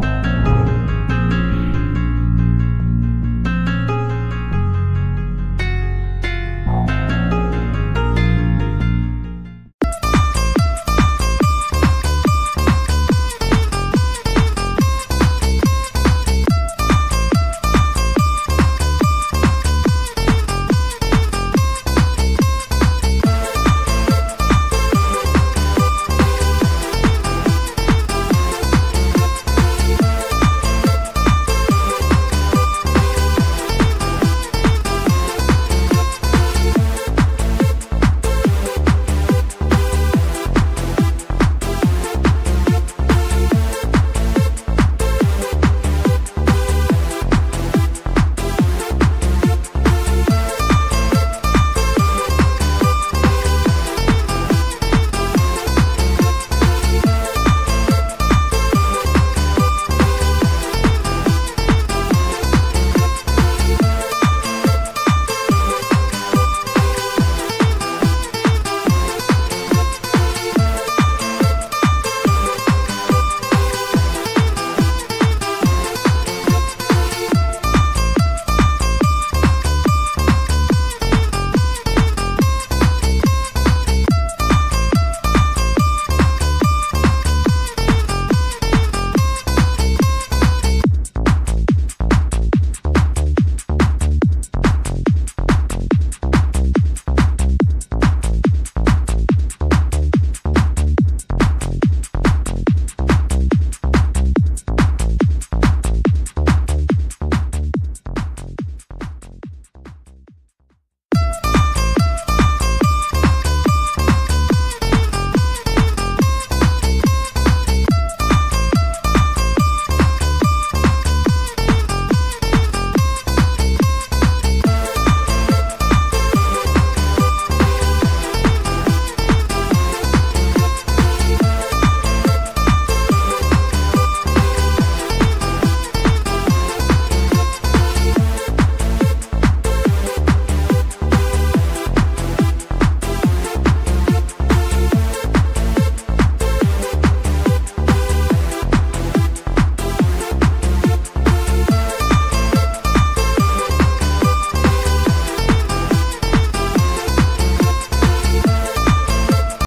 Música